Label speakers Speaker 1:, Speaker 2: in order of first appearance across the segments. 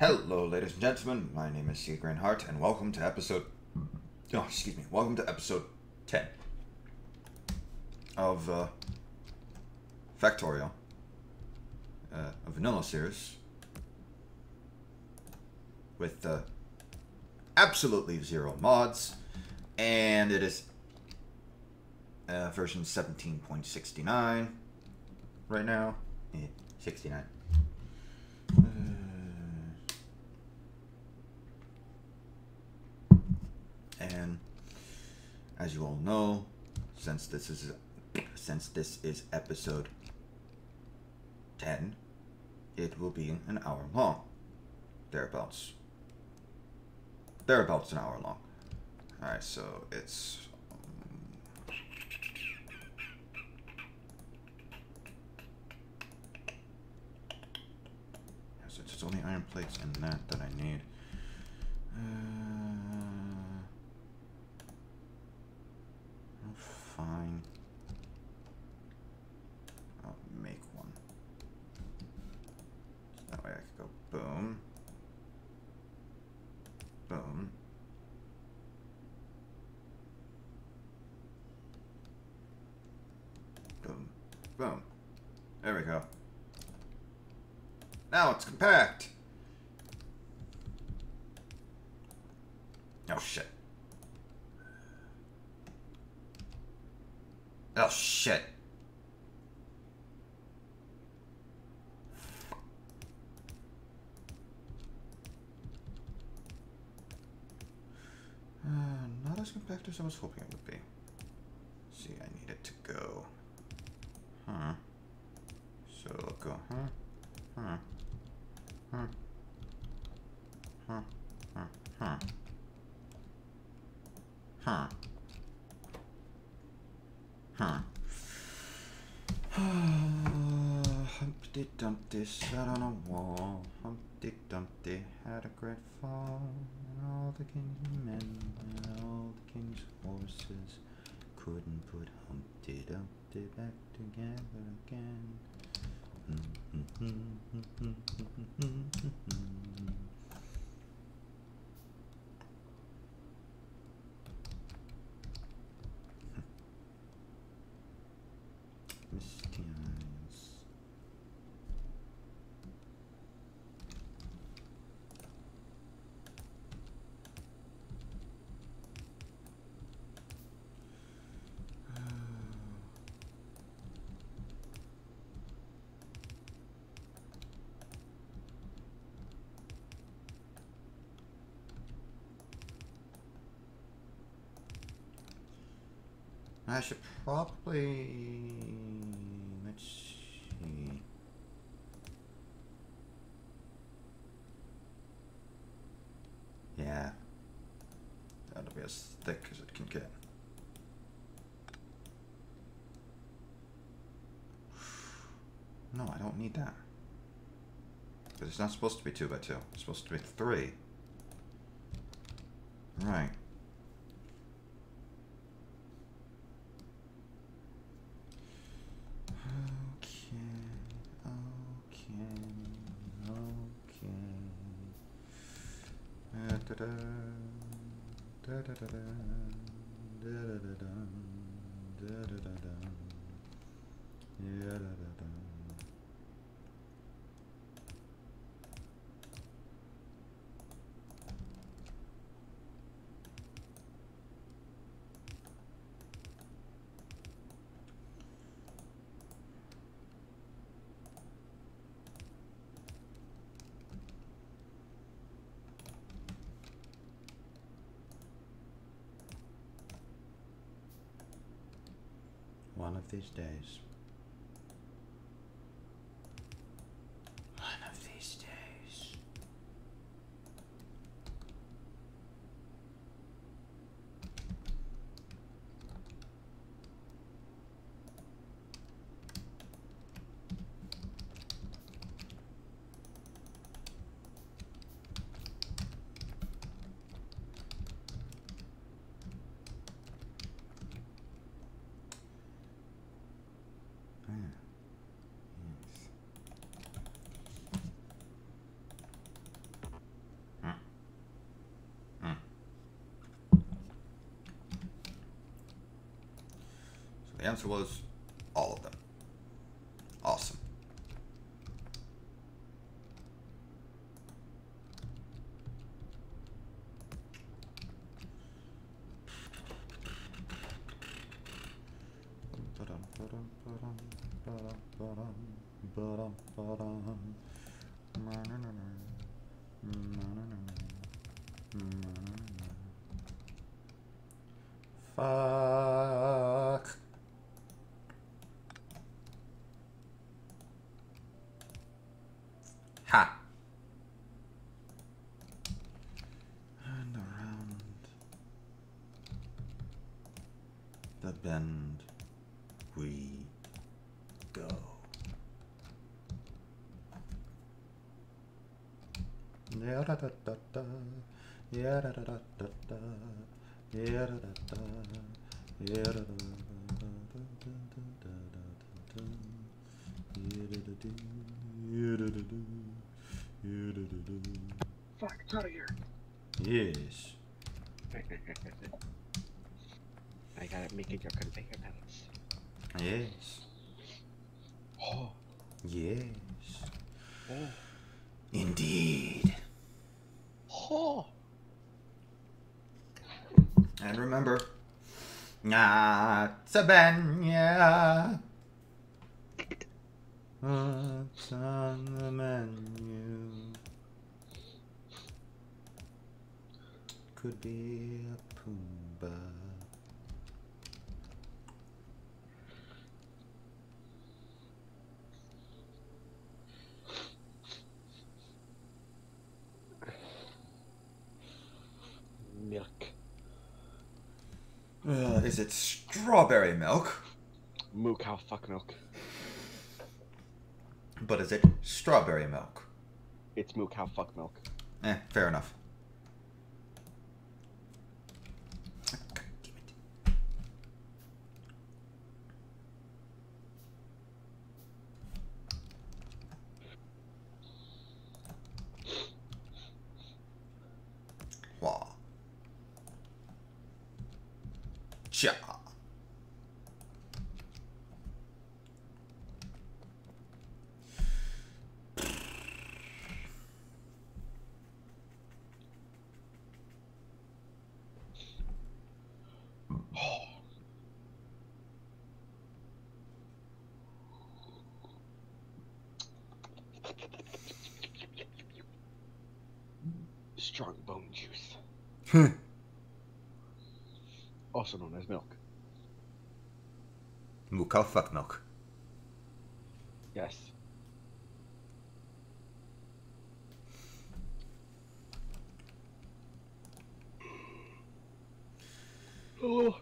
Speaker 1: Hello, ladies and gentlemen. My name is Seiggrain Hart, and welcome to episode. Oh, excuse me. Welcome to episode 10 of uh, Factorio, uh, a vanilla series with uh, absolutely zero mods, and it is uh, version 17.69 right now. Yeah, 69. and as you all know, since this is since this is episode 10, it will be an hour long. Thereabouts. Thereabouts an hour long. Alright, so it's um, Yes, it's only iron plates and that that I need. Uh, oh, fine. I'll make one. That way I can go boom. Boom. Boom. Boom. There we go. Now it's compact. Oh shit. Oh shit. Uh, not as compact as I was hoping it would be. See, I need it to go. Huh. So I'll go? Huh. Huh. Huh. Huh. Huh. Huh. Huh. Humpty Dumpty sat on a wall. Humpty Dumpty had a great fall. And all the king's men and all the king's horses couldn't put Humpty Dumpty back together again. Mm-hmm. I should probably let's see. Yeah, that'll be as thick as it can get. No, I don't need that. Because it's not supposed to be two by two. It's supposed to be three. Right. Da da da da. Da da da da. Yeah da da da. One of these days. The answer was all of them. Awesome. Fuck. Ha. And around the bend we go. Yeah da da da da. Yeah da da da da da. Yeah da da da. Yeah da da da da da da da da da. Da da da
Speaker 2: Fuck, it's out of here.
Speaker 1: Yes.
Speaker 2: I gotta make it your conveyor belts.
Speaker 1: Yes.
Speaker 2: Oh,
Speaker 1: Yes.
Speaker 2: oh,
Speaker 1: Indeed.
Speaker 2: oh.
Speaker 1: And remember, not Sabanya. What's on the menu? Could be a Pumbaa.
Speaker 2: Milk.
Speaker 1: Uh, is it strawberry milk?
Speaker 2: Moo cow fuck milk.
Speaker 1: But is it strawberry milk?
Speaker 2: It's moo cow fuck milk.
Speaker 1: Eh, fair enough. God damn it. Wah. Cha.
Speaker 2: Strong bone juice. Hmm. Also known as milk.
Speaker 1: Moo cow milk.
Speaker 2: Yes. Oh.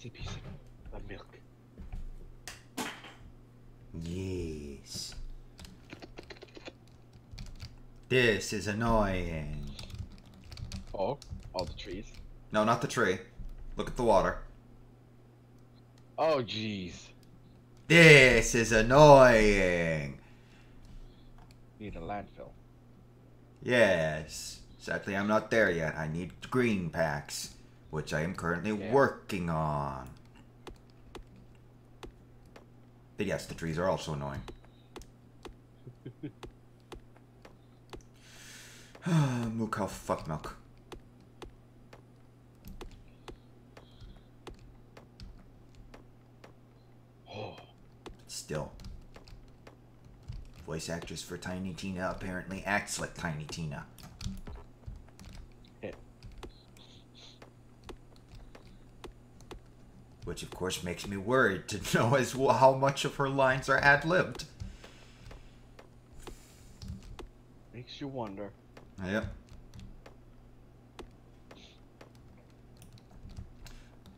Speaker 2: Sippy sip of milk.
Speaker 1: Yes. This is annoying.
Speaker 2: Oh, all the trees.
Speaker 1: No, not the tree. Look at the water.
Speaker 2: Oh, jeez.
Speaker 1: This is annoying.
Speaker 2: Need a landfill.
Speaker 1: Yes. Sadly, I'm not there yet. I need green packs, which I am currently
Speaker 2: Yeah.
Speaker 1: working on. But yes, the trees are also annoying. Moo cow fuck milk.
Speaker 2: Oh,
Speaker 1: Still. Voice actress for Tiny Tina apparently acts like Tiny Tina.
Speaker 2: Yeah.
Speaker 1: Which, of course, makes me worried to know as well how much of her lines are ad libbed.
Speaker 2: makes you wonder.
Speaker 1: Yep.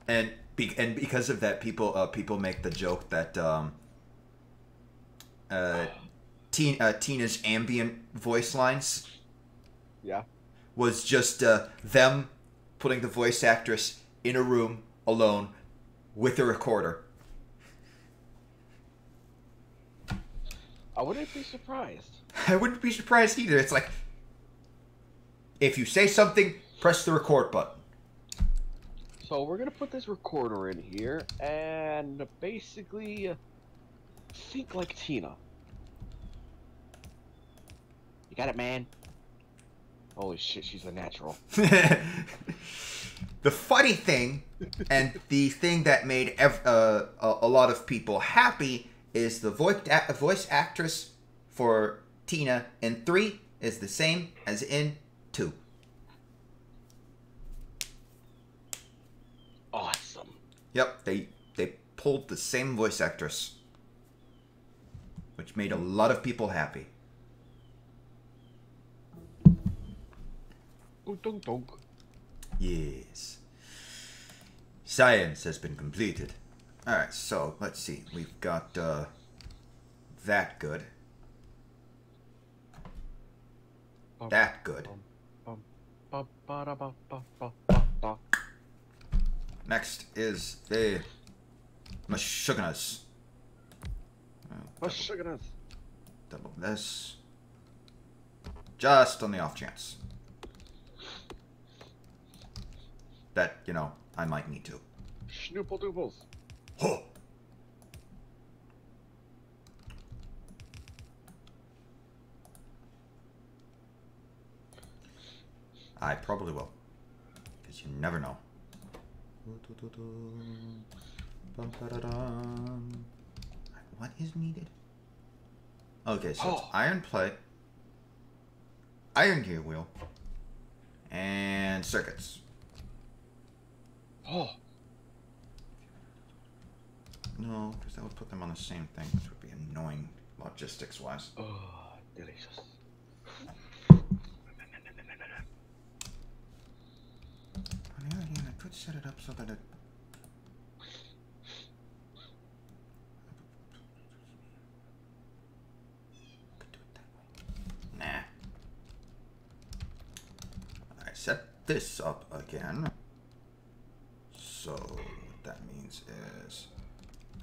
Speaker 1: And be- and because of that, people uh, people make the joke that um, uh, Teen- uh, Tina's ambient voice lines
Speaker 2: Yeah.
Speaker 1: was just uh, them putting the voice actress in a room alone with a recorder.
Speaker 2: I wouldn't be surprised.
Speaker 1: I wouldn't be surprised either. It's like if you say something, press the record button.
Speaker 2: So we're gonna put this recorder in here and basically uh, think like Tina. You got it, man. Holy shit, she's a natural.
Speaker 1: the funny thing, and the thing that made ev- uh, a, a lot of people happy, is the voice voice actress for Tina in three is the same as in two.
Speaker 2: Awesome.
Speaker 1: Yep, they they pulled the same voice actress, which made a lot of people happy. Yes. Science has been completed. Alright, so let's see. We've got uh that good. That good.
Speaker 2: bum,
Speaker 1: Next is the Meshuggahs.
Speaker 2: Uh, What's sugar?
Speaker 1: Double this. Just on the off chance. That, you know, I might need to.
Speaker 2: Schnoople dooples.
Speaker 1: Huh. I probably will. Because you never know. What is needed? Okay, so it's
Speaker 2: Oh.
Speaker 1: iron plate, iron gear wheel, and circuits.
Speaker 2: Oh,
Speaker 1: No, because that would put them on the same thing, which would be annoying logistics wise.
Speaker 2: oh, delicious.
Speaker 1: Hand, I could set it up so that it. I set this up again. So what that means is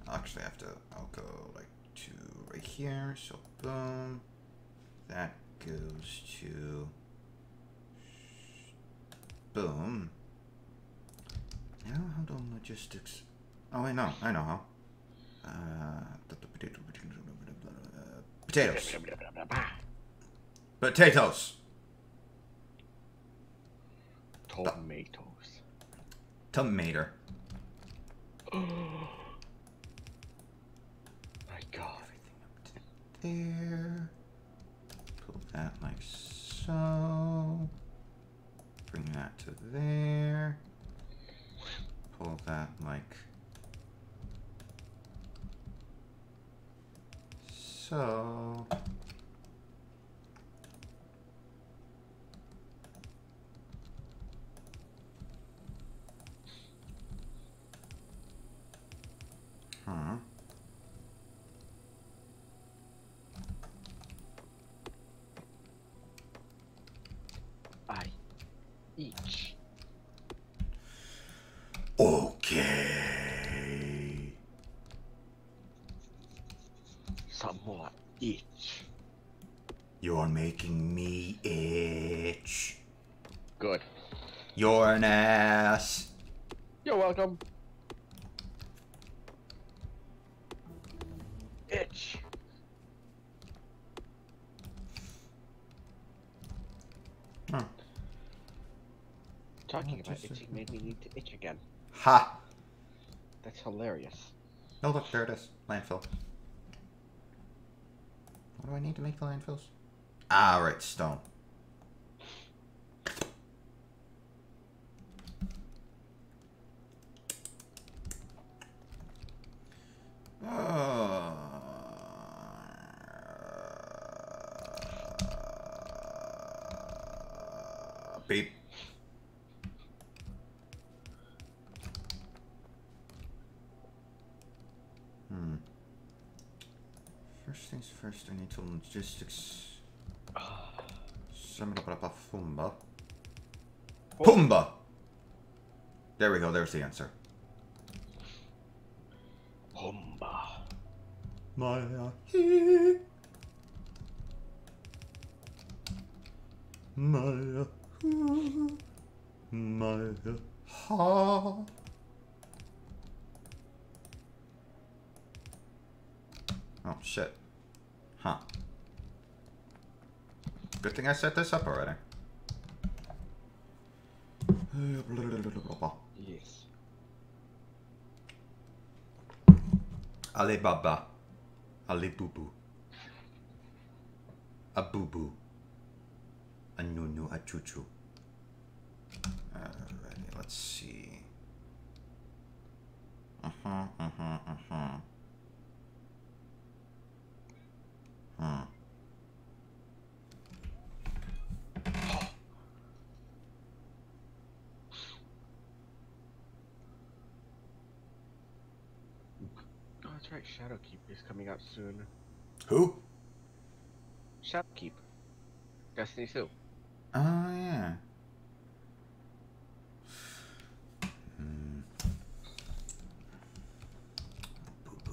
Speaker 1: I'll actually have to I'll go like to right here, so boom. That goes to boom. Now how do logistics Oh I know, I know how. Uh, potatoes. Potatoes.
Speaker 2: Tomatoes.
Speaker 1: Tomato.
Speaker 2: My God.
Speaker 1: Everything up there. Pull that like so. Bring that to there. Pull that like so. Huh.
Speaker 2: I each.
Speaker 1: Okay.
Speaker 2: Some more each.
Speaker 1: You're making me itch.
Speaker 2: Good.
Speaker 1: You're an ass.
Speaker 2: You're welcome. Itch.
Speaker 1: Huh.
Speaker 2: Talking about
Speaker 1: just a
Speaker 2: itching made me need to itch again.
Speaker 1: Ha!
Speaker 2: That's hilarious.
Speaker 1: Oh, look, there it is. Landfill. What do I need to make the landfills? Ah, right, stone. Uh, beep. Hmm. First things first, I need to logistics. Sumba Pumba. Pumba! There we go. There's the answer.
Speaker 2: Humba.
Speaker 1: Maya he. Uh, Maya hu. Uh, Maya uh, ha. Oh shit. Huh. Good thing I set this up already.
Speaker 2: Yes.
Speaker 1: Alibaba. Alibubu. A boo boo. A nu nu, a choo choo. Alrighty, let's see. Uh huh, uh huh,
Speaker 2: uh huh. Hmm. Shadowkeep is coming out soon.
Speaker 1: Who?
Speaker 2: Shadowkeep. Destiny 2.
Speaker 1: Oh, yeah. Mm. Boo boo.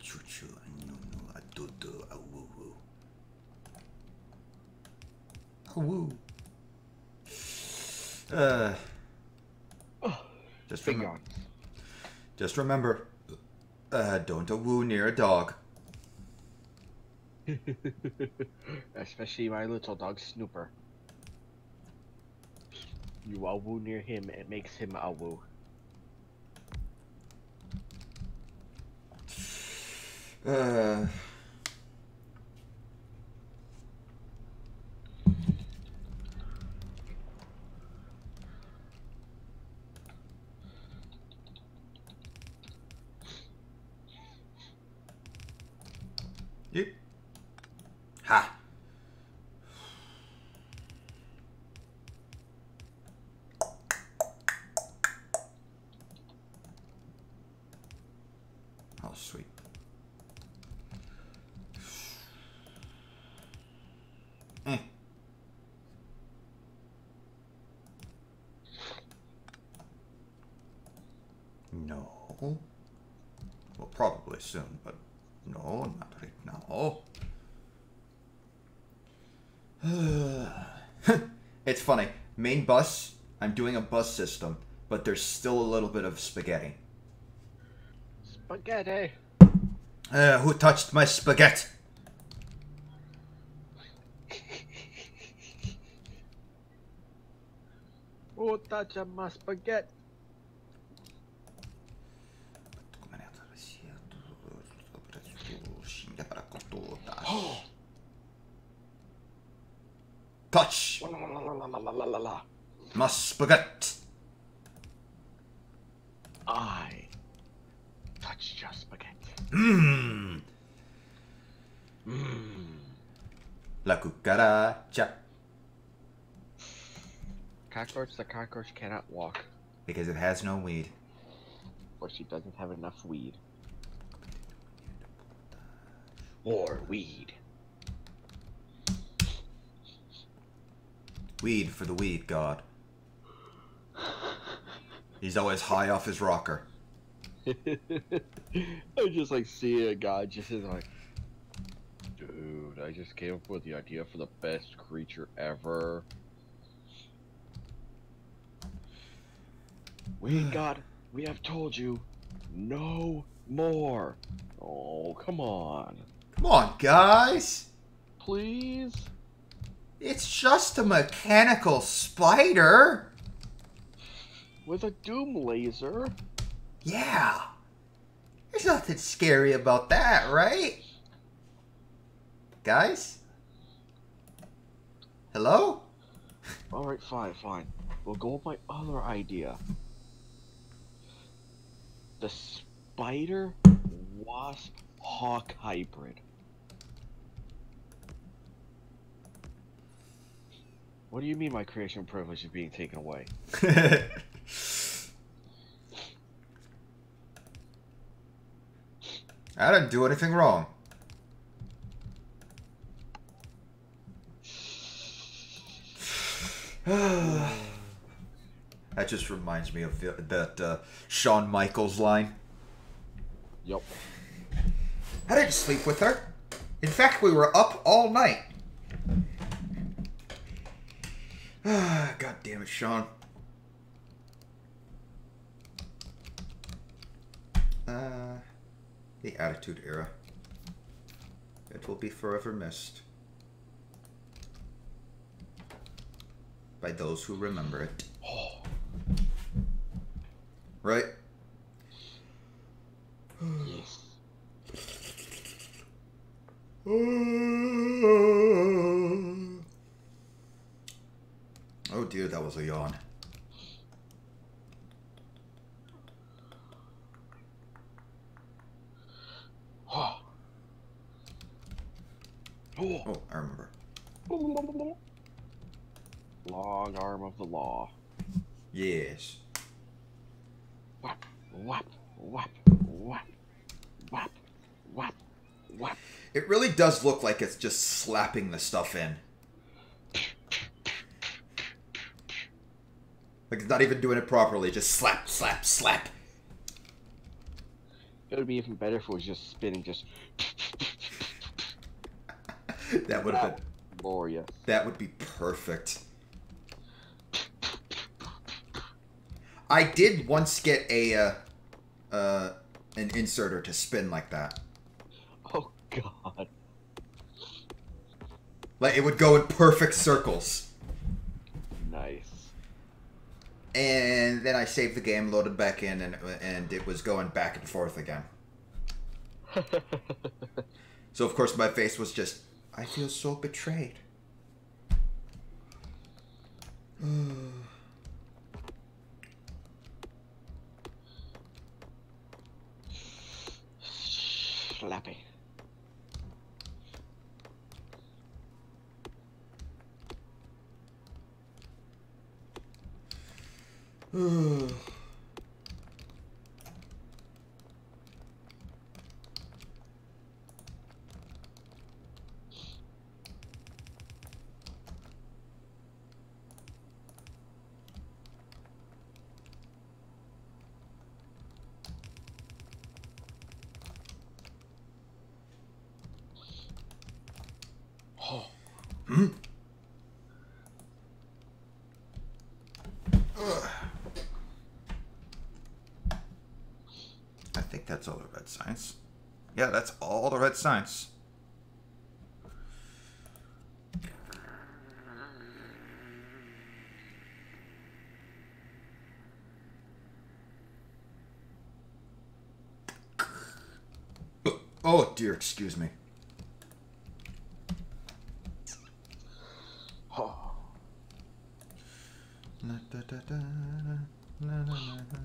Speaker 1: Choo choo. No no. A do do. A woo woo. A woo. Uh. Just remember. Just remember. Uh, don't a woo near a dog.
Speaker 2: Especially my little dog Snooper. You awoo near him, it makes him awoo.
Speaker 1: Uh. Ha. Oh, sweet. Eh. No. Well, probably soon, but no, not right now. it's funny. Main bus, I'm doing a bus system, but there's still a little bit of spaghetti.
Speaker 2: Spaghetti!
Speaker 1: Uh, who touched my spaghetti?
Speaker 2: who touched my spaghetti!
Speaker 1: Spaghetti.
Speaker 2: I touched your spaghetti.
Speaker 1: Mmm.
Speaker 2: Mmm.
Speaker 1: La cucaracha.
Speaker 2: Cockroach, the cockroach cannot walk.
Speaker 1: Because it has no weed.
Speaker 2: Or she doesn't have enough weed. Or weed.
Speaker 1: Weed for the weed god. He's always high off his rocker.
Speaker 2: I just like see a guy just is like, dude, I just came up with the idea for the best creature ever. We got, we have told you, no more. Oh, come on,
Speaker 1: Come on, guys!
Speaker 2: please.
Speaker 1: It's just a mechanical spider!
Speaker 2: With a doom laser.
Speaker 1: Yeah! There's nothing scary about that, right? Guys? Hello?
Speaker 2: All right, fine, fine. We'll go with my other idea. The spider wasp hawk hybrid. What do you mean my creation privilege is being taken away?
Speaker 1: I didn't do anything wrong. That just reminds me of that uh, Shawn Michaels line.
Speaker 2: Yup.
Speaker 1: I didn't sleep with her. In fact, we were up all night. Ah, God damn it, Sean. Uh, the Attitude Era. It will be forever missed. By those who remember it.
Speaker 2: Oh,
Speaker 1: Right?
Speaker 2: yes.
Speaker 1: Oh dear, that was a yawn.
Speaker 2: Oh. Oh.
Speaker 1: Oh, I remember.
Speaker 2: Long arm of the law.
Speaker 1: Yes.
Speaker 2: Whap, whap, whap, whap, whap, whap, whap.
Speaker 1: It really does look like it's just slapping the stuff in. Like it's not even doing it properly, just slap, slap, slap.
Speaker 2: It would be even better if it was just spinning, just
Speaker 1: that would have been
Speaker 2: glorious.
Speaker 1: that would be perfect. I did once get a uh, uh an inserter to spin like that.
Speaker 2: Oh god.
Speaker 1: Like it would go in perfect circles.
Speaker 2: Nice.
Speaker 1: And then I saved the game, loaded back in, and and it was going back and forth again. So of course my face was just, I feel so betrayed.
Speaker 2: Slappy. Oh.
Speaker 1: I think that's all the red signs. Yeah, that's all the red signs. Oh dear, excuse me.
Speaker 2: Oh.
Speaker 1: Da, da, da, la, la, la, la, la,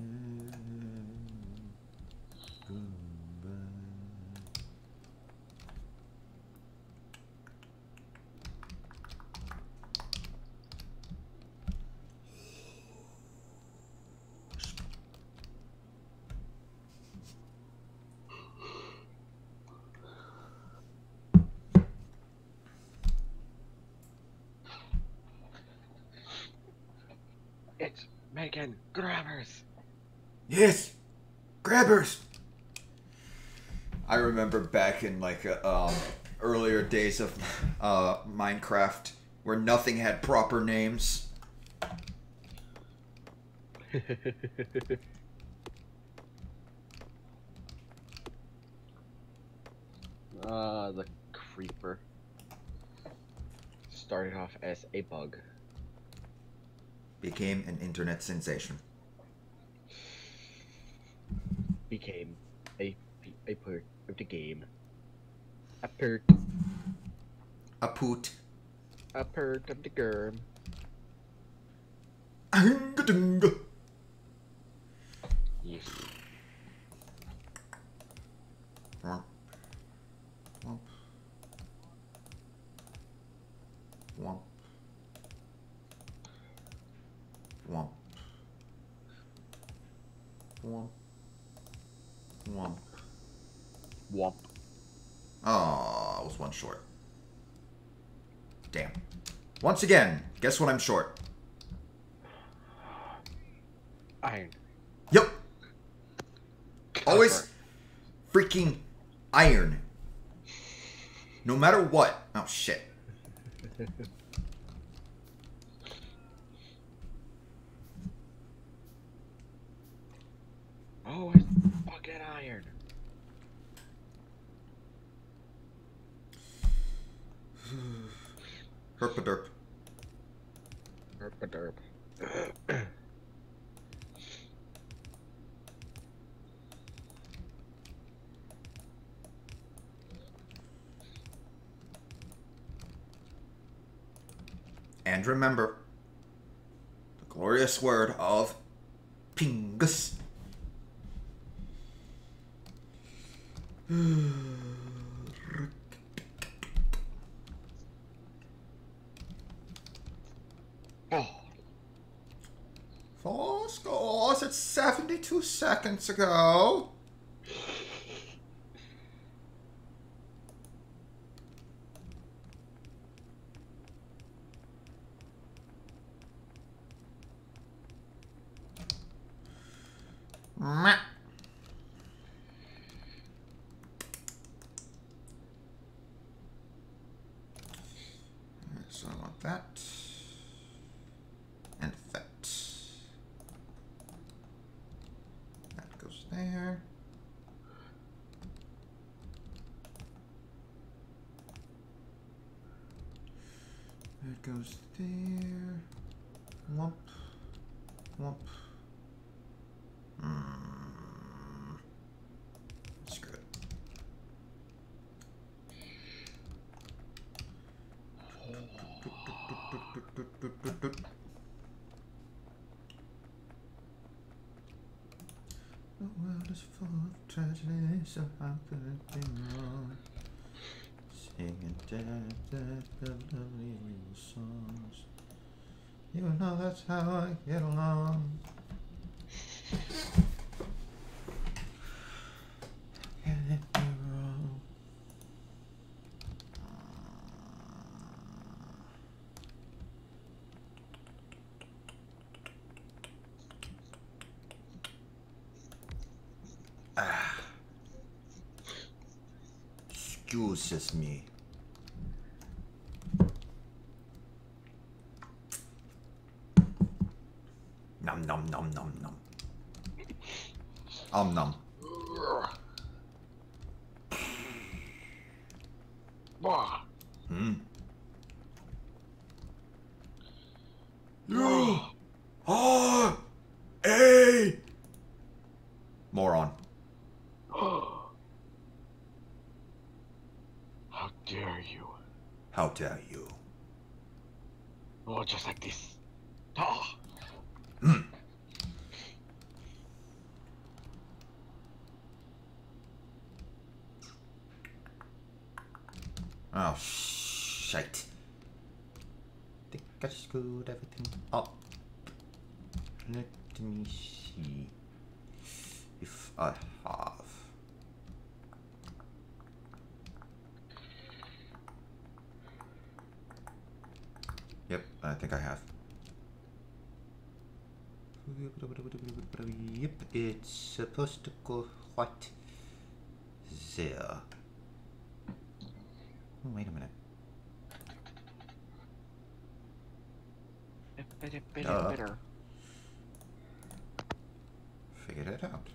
Speaker 1: yeah. Goodbye.
Speaker 2: It's Megan Grammars.
Speaker 1: Yes, grabbers. I remember back in like uh, um, earlier days of uh, Minecraft where nothing had proper names.
Speaker 2: Ah, the creeper. Started off as a bug.
Speaker 1: Became an internet sensation.
Speaker 2: Became a a part of the game. A part
Speaker 1: A poot.
Speaker 2: a part of the.
Speaker 1: Angadunga.
Speaker 2: Yes.
Speaker 1: Womp. Womp. Womp. Womp. Womp. Womp.
Speaker 2: Womp.
Speaker 1: Oh, I was one short. Damn. Once again, guess what I'm short?
Speaker 2: Iron.
Speaker 1: Yep. Always freaking iron. No matter what. Oh shit.
Speaker 2: Oh, it's iron.
Speaker 1: Herpaderp.
Speaker 2: Derp
Speaker 1: And remember the glorious word of Pingus.
Speaker 2: Oh,
Speaker 1: Four scores at 72 seconds ago. Meh. So I want that. And that. That goes there. That goes there. Lump. Lump. Hmm. It. The world is full of tragedy, so how could it be wrong? Singing dead, dead, dead, lovely little songs. You know that's how I get along. Can it be wrong? Excuses me. Num num num num num. Um num.
Speaker 2: Bah.
Speaker 1: Hmm. You are a moron.
Speaker 2: How dare you?
Speaker 1: How dare you?
Speaker 2: Oh, just like this. Ah.
Speaker 1: Oh, shite. Think I screwed everything up. Let me see if I have. Yep, I think I have. Yep, it's supposed to go right there. Oh, wait a minute.
Speaker 2: Bitter, bitter,
Speaker 1: Duh.
Speaker 2: bitter.
Speaker 1: Figured it out.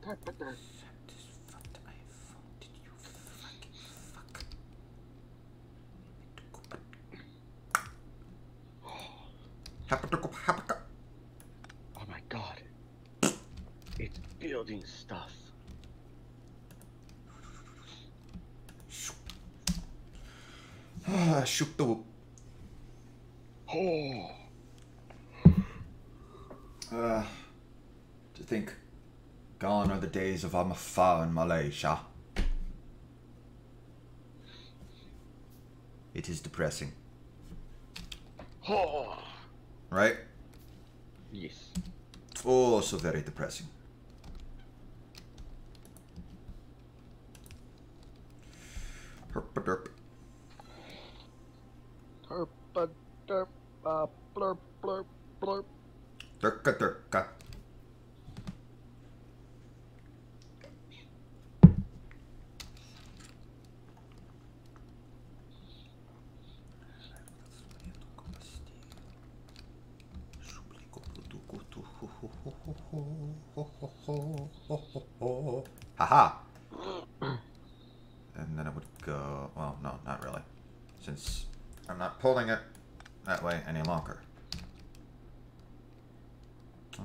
Speaker 2: Bitter, bitter.
Speaker 1: This fucked iPhone. Did you fucking fuck? Happa-dooka-happa-ka.
Speaker 2: Oh my god. It's building stuff.
Speaker 1: Whoop.
Speaker 2: Oh.
Speaker 1: Uh, to think, gone are the days of Amafar in Malaysia. It is depressing,
Speaker 2: Oh.
Speaker 1: right?
Speaker 2: Yes.
Speaker 1: Oh, so very depressing. Haha. And then it would go. Well, no, not really. Since I'm not pulling it that way any longer. Oh,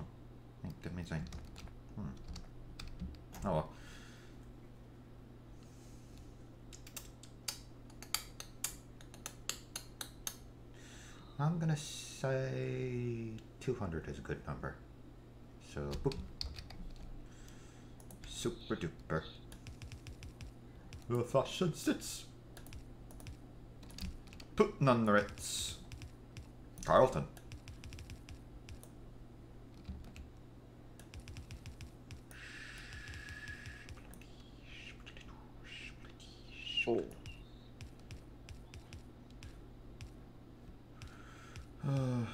Speaker 1: that means I. Hmm. Oh well. I'm gonna say 200 is a good number. So, boop. Super duper. The fashion sits. Putting on the Ritz. Carlton.
Speaker 2: Oh.
Speaker 1: Uh,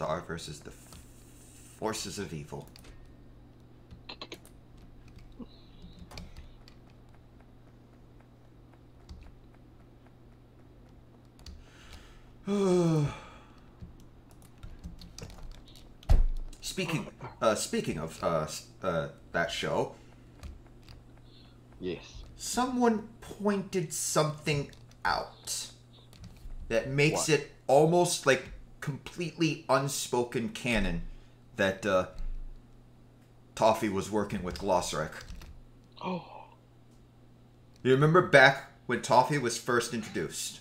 Speaker 1: Star versus the forces of evil. speaking, uh, speaking of uh, uh, that show,
Speaker 2: Yes.
Speaker 1: someone pointed something out that makes
Speaker 2: What?
Speaker 1: it almost like completely unspoken canon that uh, Toffee was working with Glossaryck.
Speaker 2: Oh.
Speaker 1: You remember back when Toffee was first introduced,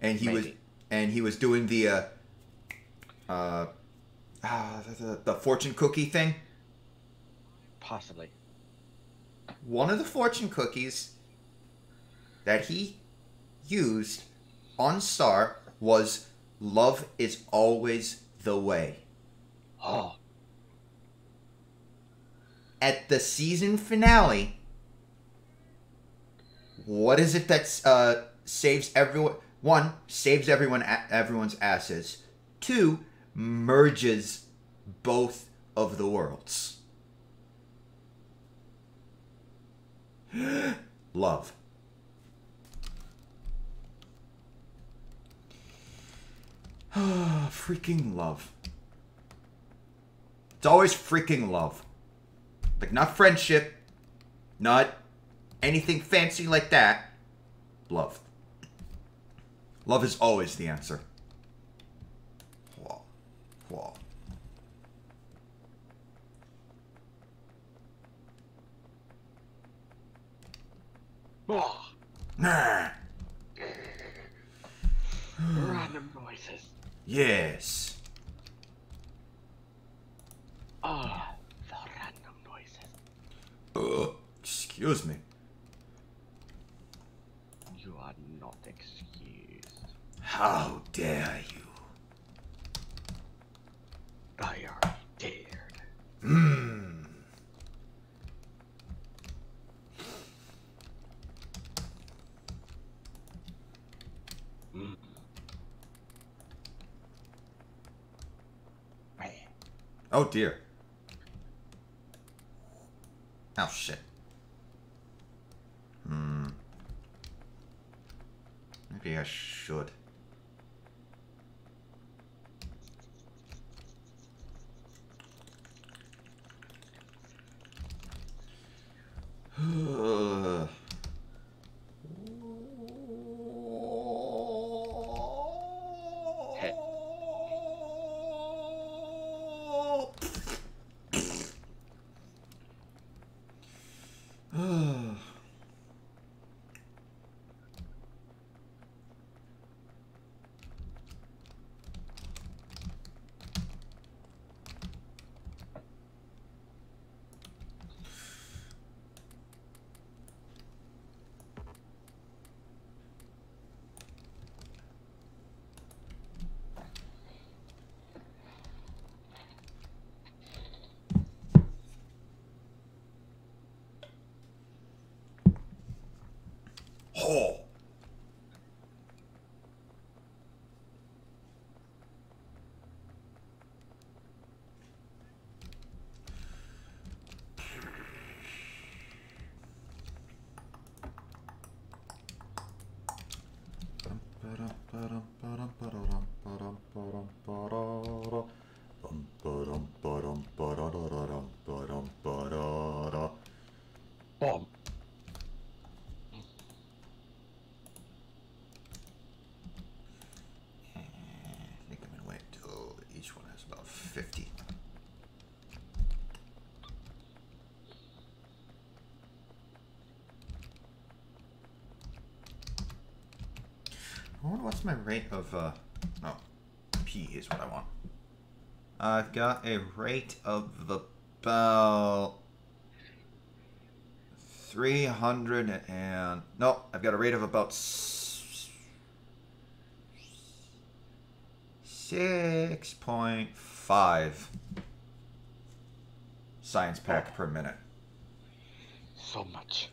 Speaker 1: and he was and he was doing the uh, uh, the, the, the fortune cookie thing.
Speaker 2: Possibly.
Speaker 1: one of the fortune cookies that he used on Star was love is always the way.
Speaker 2: Oh.
Speaker 1: At the season finale, what is it that uh, saves everyone? One saves everyone everyone's asses. Two merges both of the worlds. Love. freaking love. It's always freaking love. Like, not friendship, not anything fancy like that. Love. Love is always the answer. Whoa. Whoa.
Speaker 2: Oh.
Speaker 1: Nah.
Speaker 2: Random noises.
Speaker 1: Yes.
Speaker 2: Ah. the random noises.
Speaker 1: Excuse me.
Speaker 2: You are not excused.
Speaker 1: How dare you?
Speaker 2: I already dared.
Speaker 1: Hmm.
Speaker 2: Mm. Man.
Speaker 1: Oh my rate of, uh, oh, P is what I want. I've got a rate of about 300 and, no, I've got a rate of about s- 6.5 science pack per minute.
Speaker 2: So much.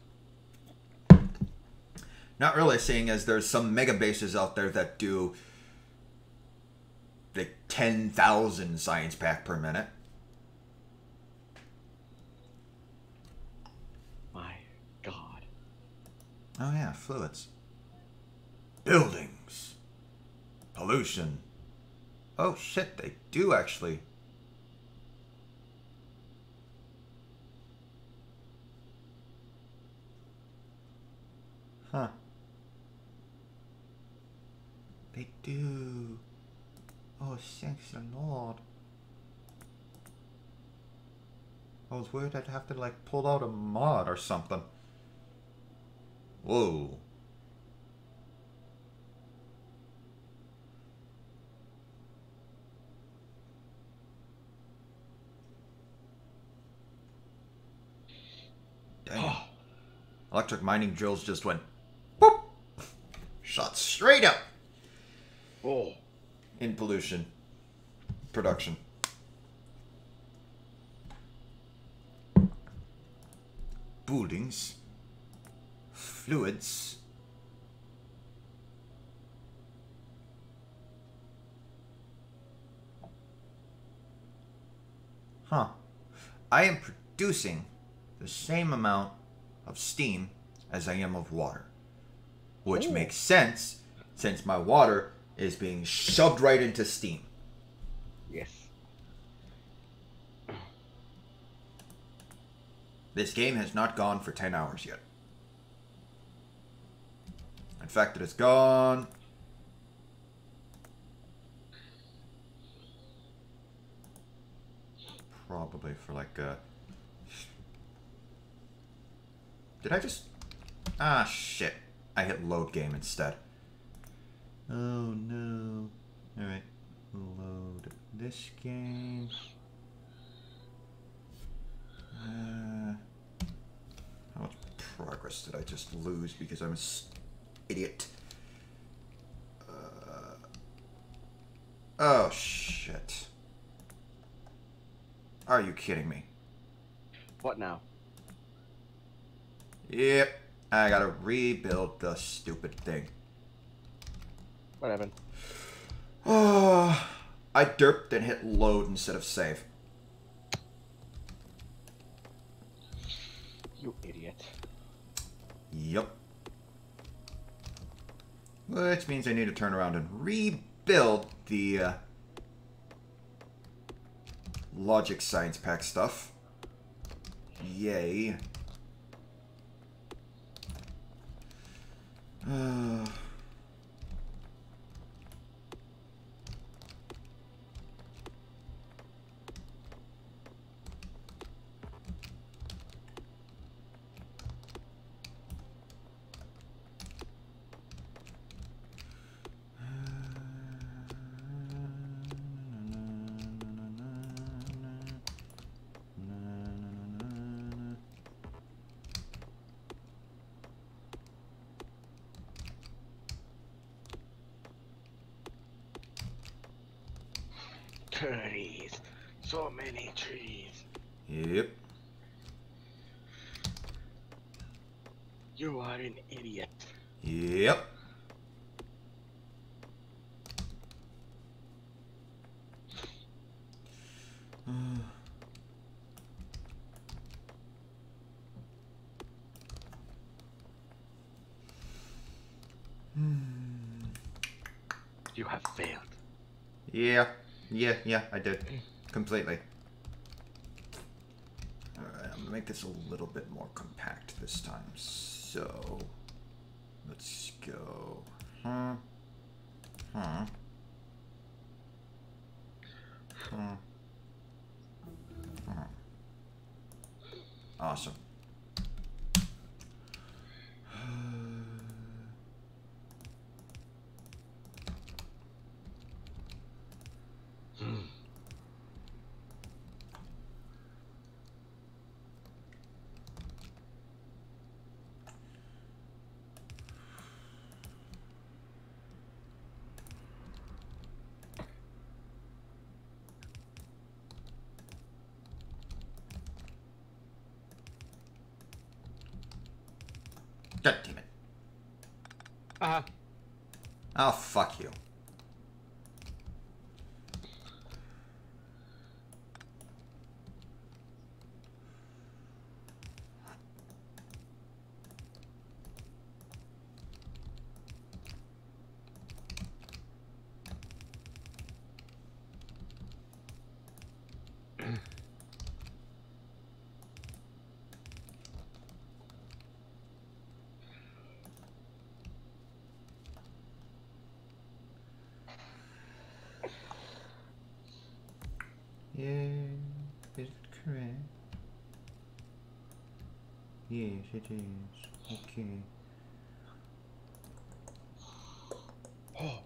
Speaker 1: Not really, seeing as there's some mega bases out there that do like 10,000 science pack per minute.
Speaker 2: My God.
Speaker 1: Oh, yeah, fluids. Buildings. Pollution. Oh, shit, they do actually. Huh. They do. Oh, thanks the Lord. I was worried I'd have to, like, pull out a mod or something. Whoa. Damn. Electric mining drills just went boop. Shot straight up
Speaker 2: Oh.
Speaker 1: in pollution production. Buildings. Fluids. Huh. I am producing the same amount of steam as I am of water. Which
Speaker 2: Ooh.
Speaker 1: makes sense since my water is being shoved right into steam.
Speaker 2: Yes.
Speaker 1: This game has not gone for 10 hours yet. In fact, it has gone. Probably for like a. Did I just. Ah, shit. I hit load game instead. Oh no. Alright. Load this game. Uh, how much progress did I just lose because I'm an idiot? Uh, oh shit! Are you kidding me?
Speaker 2: What now?
Speaker 1: Yep, I gotta rebuild the stupid thing.
Speaker 2: What happened?
Speaker 1: Oh, I derped and hit load instead of save.
Speaker 2: You idiot.
Speaker 1: Yep. Which means I need to turn around and rebuild the uh, logic science pack stuff. Yay. Uh,
Speaker 2: Trees. So many trees.
Speaker 1: Yep.
Speaker 2: You are an idiot.
Speaker 1: Yep.
Speaker 2: You have failed.
Speaker 1: Yeah. I did. Mm. Completely. Alright, I'm gonna make this a little bit more compact this time. So, let's go. Huh? Huh? Huh? Huh? Awesome. God damn it.
Speaker 2: Uh-huh.
Speaker 1: Oh, fuck you. Yeah, is it correct? Yes, it is. Okay.
Speaker 2: oh,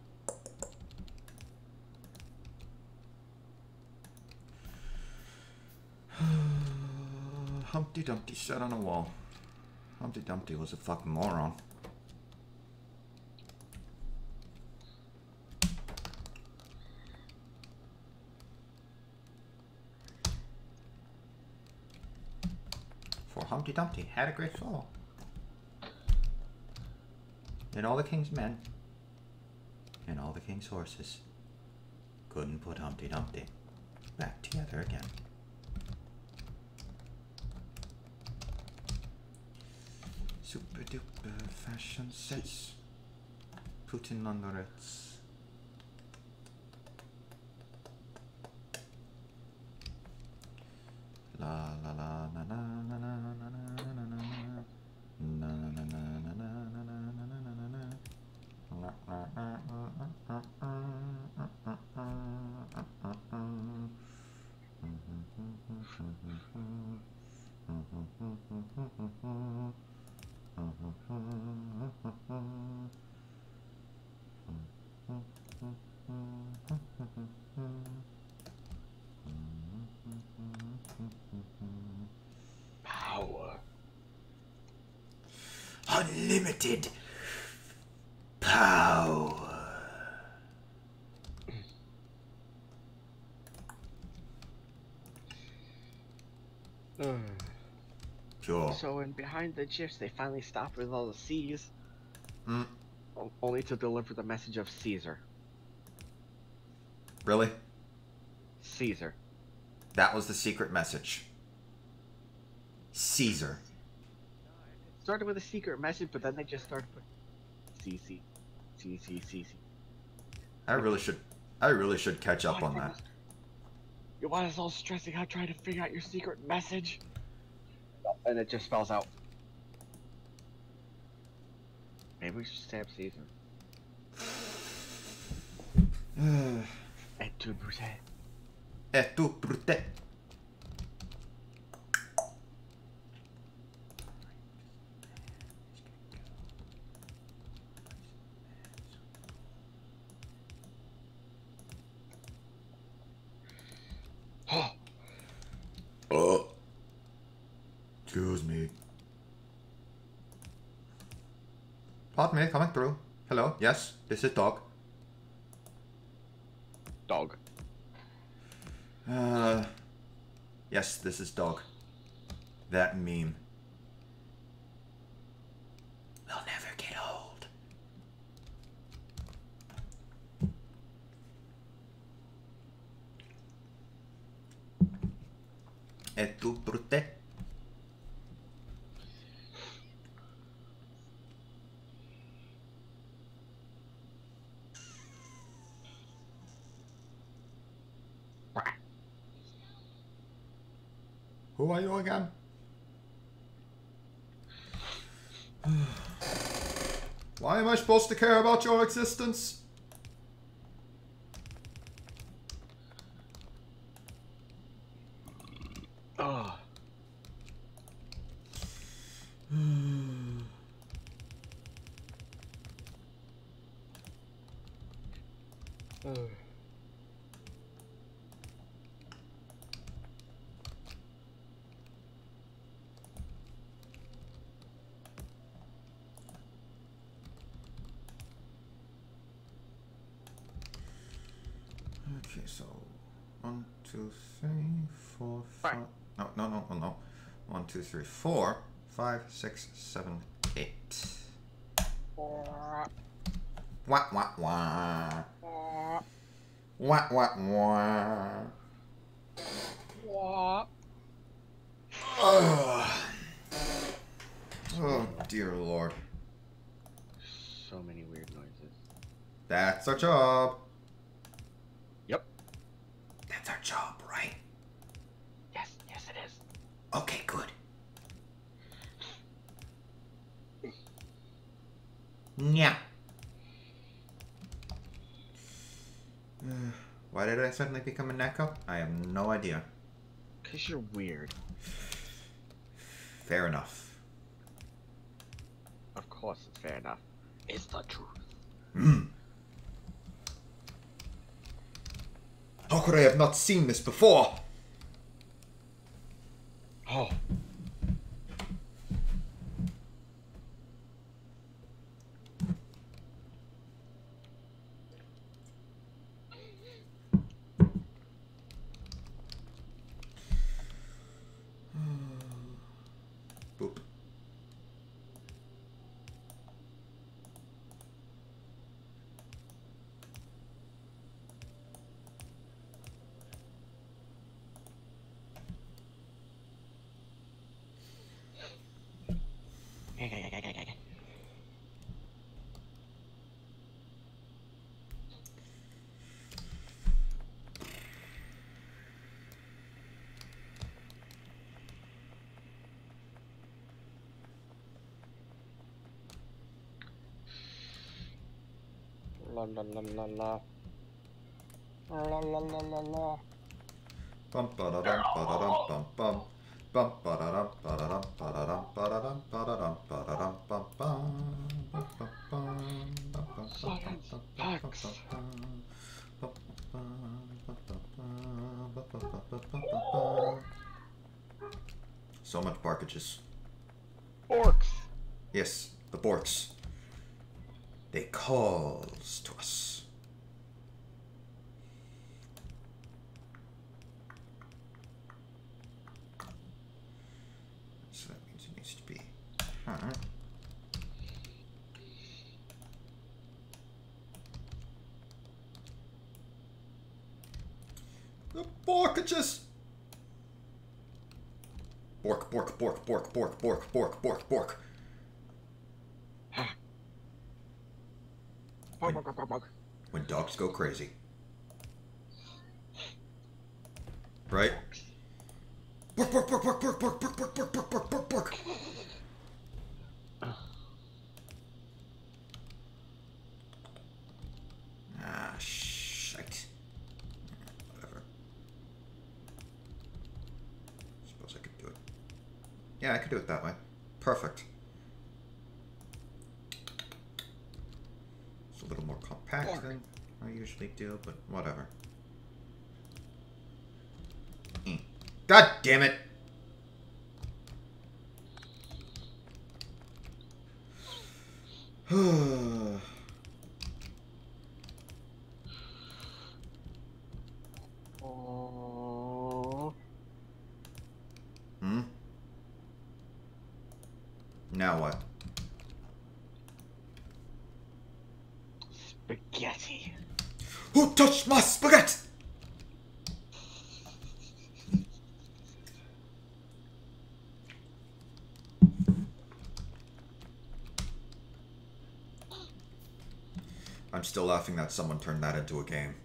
Speaker 1: Humpty Dumpty sat on a wall. Humpty Dumpty was a fucking moron. For Humpty Dumpty had a great fall. And all the king's men and all the king's horses couldn't put Humpty Dumpty back together again. Super duper fashion sets. Putin on the Ritz. Unlimited power. Sure.
Speaker 2: So, in behind the gifs, they finally stopped with all the C's,
Speaker 1: Mm,
Speaker 2: only to deliver the message of Caesar.
Speaker 1: really?
Speaker 2: Caesar.
Speaker 1: That was the secret message. Caesar.
Speaker 2: Started with a secret message, but then they just started with CC. CC, CC.
Speaker 1: I really should. I really should catch up on that.
Speaker 2: You want us all stressing out trying to figure out your secret message? And it just spells out. Maybe we should stab season. Et tu brute.
Speaker 1: Et tu brute.
Speaker 2: Oh,
Speaker 1: Oh. Excuse me. Me, coming through. Hello, yes, this is dog.
Speaker 2: dog.
Speaker 1: Uh, yes, this is dog. That meme. We'll never get old. Et tu brute? Who are you again? Why am I supposed to care about your existence? Three, four, five, six, seven, eight. Wah, wah, wah. Wah, wah, wah. Ugh. Oh, dear lord.
Speaker 2: So many weird noises.
Speaker 1: That's our job.
Speaker 2: Yep.
Speaker 1: That's our job, right?
Speaker 2: Yes, yes it is.
Speaker 1: Okay, good. Yeah. Uh, Why did I suddenly become a Neko? I have no idea.
Speaker 2: Cause you're weird.
Speaker 1: Fair enough.
Speaker 2: Of course it's fair enough. It's the truth.
Speaker 1: Hmm. How could I have not seen this before?
Speaker 2: Oh. la la la la. La la la la la.
Speaker 1: Bum ba da dum da bum bum. Bum da da da da bum bum. Science
Speaker 2: facts.
Speaker 1: So much barkages.
Speaker 2: Orcs.
Speaker 1: Yes. Borkages! Bork, bork, bork, bork, bork, bork, bork, bork, bork.
Speaker 2: Bug.
Speaker 1: when dogs go crazy. Right? Bark, bark, bark, bark, bark, bark, bark, bark, bark, bark, bark, bark, bark. Ah, shite. Whatever. Suppose I could do it. Yeah, I could do it that way. Perfect. It's a little more compact than I usually do, but whatever. Mm. God damn it!
Speaker 2: Oh.
Speaker 1: hmm? Now what?
Speaker 2: Spaghetti.
Speaker 1: Who touched my spaghetti? I'm still laughing that someone turned that into a game.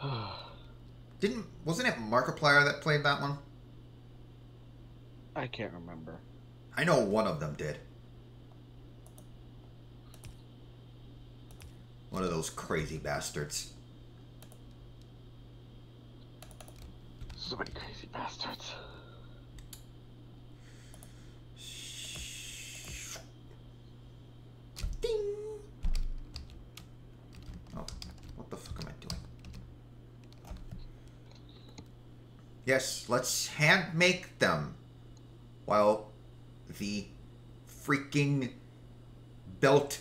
Speaker 1: Didn't wasn't it Markiplier that played that one?
Speaker 2: I can't remember.
Speaker 1: I know one of them did. One of those crazy bastards.
Speaker 2: So many crazy bastards.
Speaker 1: Ding! Oh, what the fuck am I doing? Yes, let's hand make them while the freaking belt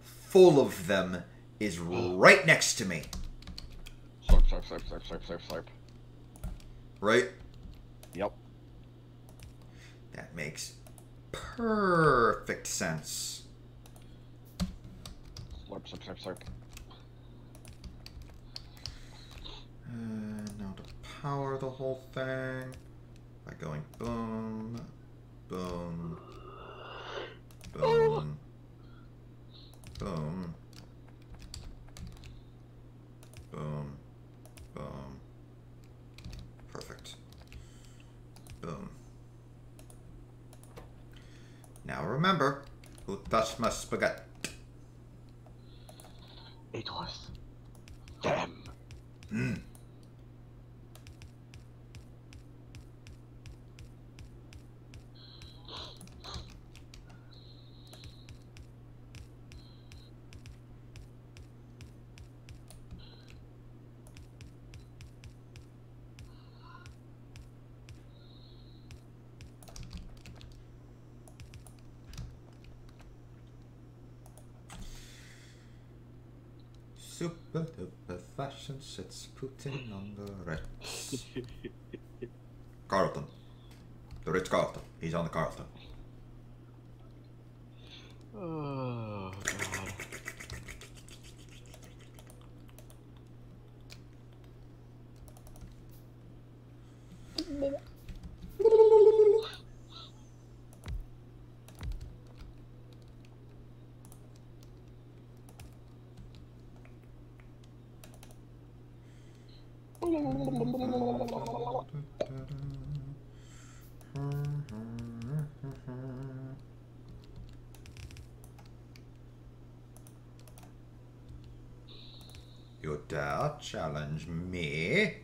Speaker 1: full of them is right next to me.
Speaker 2: Slurp, slurp, slurp, slurp, slurp, slurp, slurp.
Speaker 1: Right?
Speaker 2: Yep.
Speaker 1: That makes perfect sense.
Speaker 2: Slurp, slurp, slurp, slurp.
Speaker 1: Uh, now to power the whole thing by going boom, boom, boom, boom, boom, boom. Perfect. Boom. Now remember, who touched my spaghetti?
Speaker 2: It was them.
Speaker 1: Mm. Super fashion sets Putin on the Ritz. Carlton. The Ritz Carlton. He's on the Carlton.
Speaker 2: Oh, God. You dare challenge me?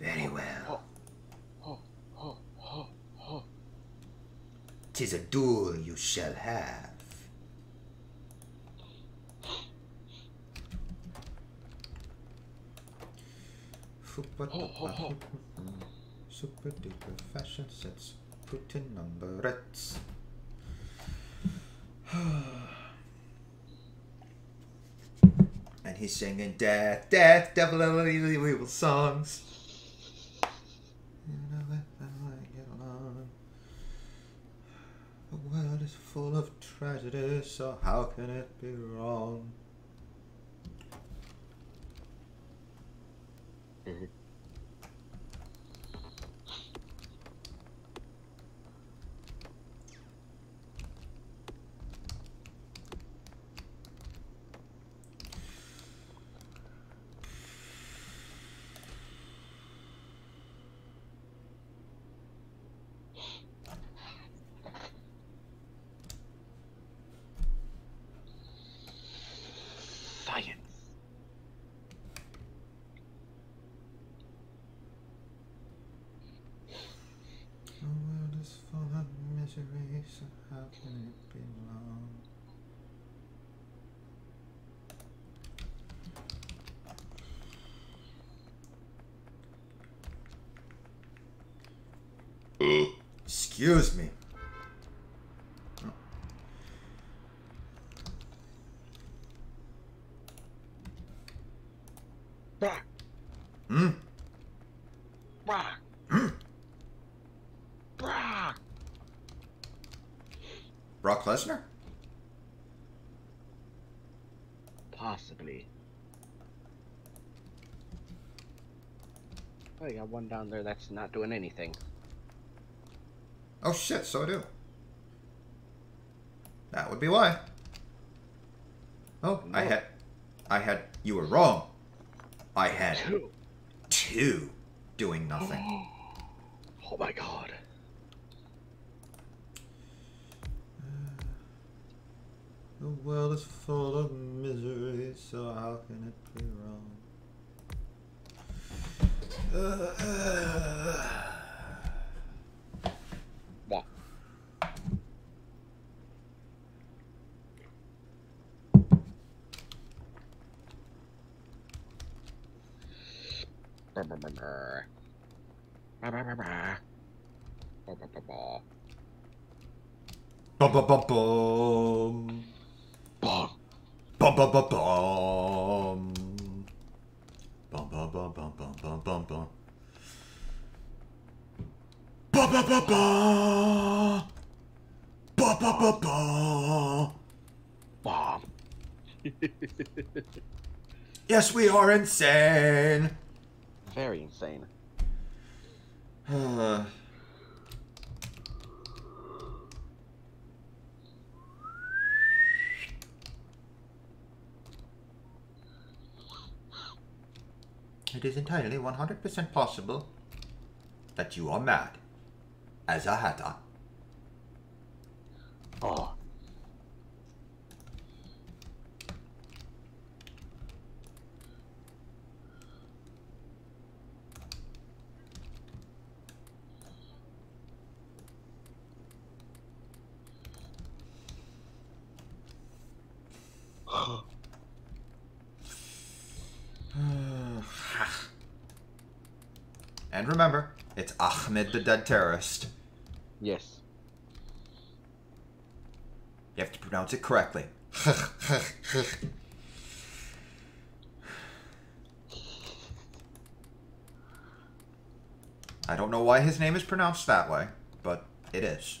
Speaker 2: Very well.
Speaker 1: Tis a duel you shall have. Super duper, fashion sets Putin on the Ritz. and he's singing death, death, devil, evil, songs. You know that I get along. The world is full of tragedy, so how can it be wrong?
Speaker 2: Mhm. Science.
Speaker 1: The world is full of misery, so how can it be wrong? Excuse me. Hmm?
Speaker 2: brah,
Speaker 1: Hmm? Brock Lesnar?
Speaker 2: Possibly. Oh, you got one down there that's not doing anything.
Speaker 1: Oh shit, so I do. That would be why. Oh, I had. I had. You were wrong. I had
Speaker 2: Two.
Speaker 1: two doing nothing.
Speaker 2: Oh my god.
Speaker 1: The world is full of misery, so how can it be wrong?
Speaker 2: Wah. Brr, brr, brr, brr. Brr, brr, brr, brr. Brr, brr, brr, brr.
Speaker 1: Bum bum bum bum. Bum bum bum bum. Bum bum bum bum bum bum bum bum. Ba ba ba ba. Ba ba ba ba.
Speaker 2: Bomb.
Speaker 1: Yes, we are insane.
Speaker 2: Very insane.
Speaker 1: Uh, It is entirely 100% possible that you are mad as a hatter.
Speaker 2: Oh.
Speaker 1: and remember, it's Achmed the dead terrorist.
Speaker 2: yes.
Speaker 1: You have to pronounce it correctly. I don't know why his name is pronounced that way, but it is.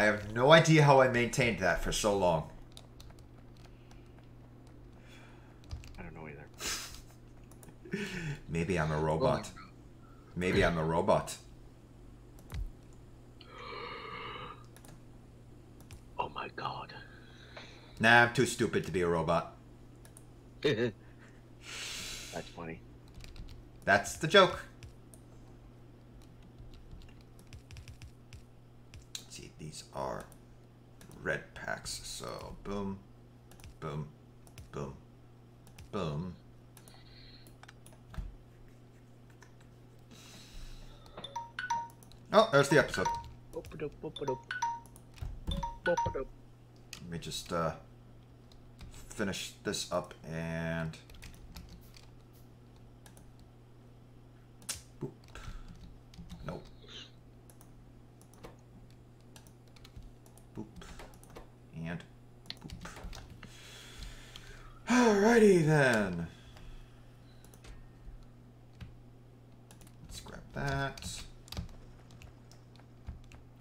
Speaker 1: I have no idea how I maintained that for so long.
Speaker 2: I don't know either.
Speaker 1: Maybe I'm a robot. Maybe I'm a robot.
Speaker 2: Oh my god.
Speaker 1: Nah, I'm too stupid to be a robot.
Speaker 2: That's funny.
Speaker 1: That's the joke. So boom, boom, boom, boom. Oh, there's the episode. Let me just uh, finish this up and. Boop. Nope. Boop. And boop. Alrighty then. Let's grab that.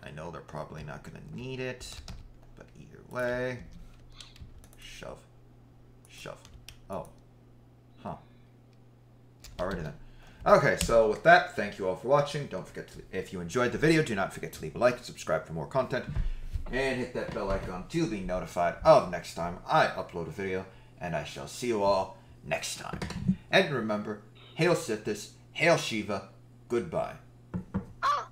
Speaker 1: I know they're probably not going to need it, but either way, shove, shove. Oh, huh. Alrighty then. Okay, so with that, thank you all for watching. Don't forget to, if you enjoyed the video, do not forget to leave a like and subscribe for more content. And hit that bell icon to be notified of next time I upload a video. And I shall see you all next time. And remember, Hail Sithis, Hail Shiva, goodbye. Ah.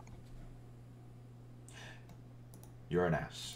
Speaker 1: You're an ass.